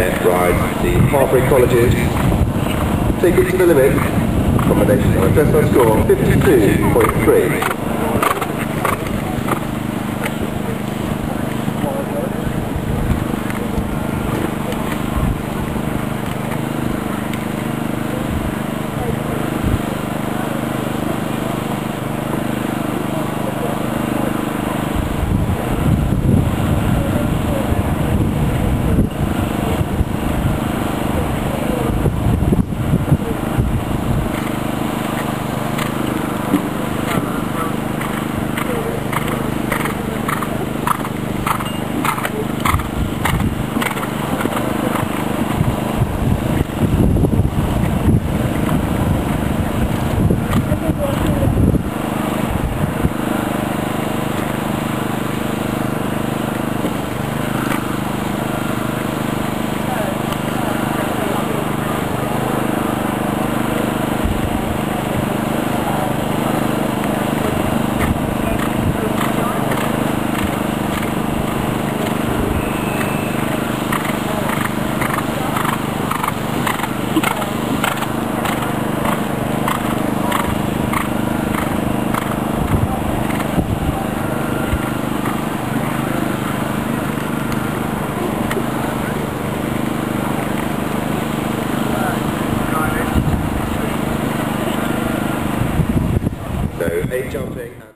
left the Harbury Colleges. Take it to the limit. Combination on a dress score 52.3. Eight jumping.